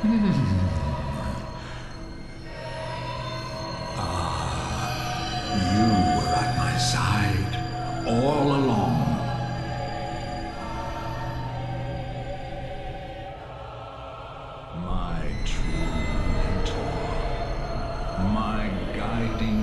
Ah, you were at my side all along. My true mentor, my guiding